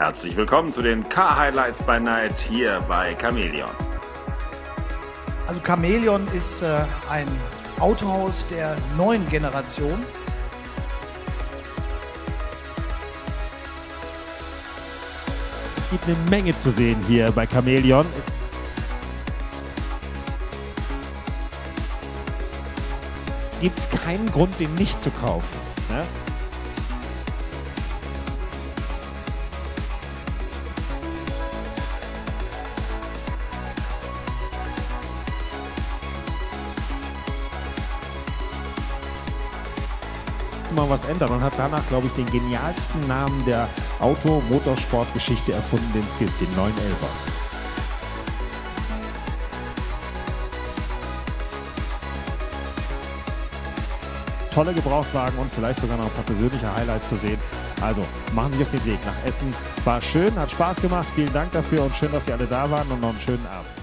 Herzlich willkommen zu den Car-Highlights by Night hier bei Chameleon. Also Chameleon ist äh, ein Autohaus der neuen Generation. Es gibt eine Menge zu sehen hier bei Chameleon. Gibt es keinen Grund, den nicht zu kaufen. Ne? Mal was ändern und hat danach, glaube ich, den genialsten Namen der Auto-Motorsport-Geschichte erfunden, den es gibt, den 911er. Tolle Gebrauchtwagen und vielleicht sogar noch ein paar persönliche Highlights zu sehen. Also machen Sie auf den Weg nach Essen. War schön, hat Spaß gemacht. Vielen Dank dafür und schön, dass Sie alle da waren und noch einen schönen Abend.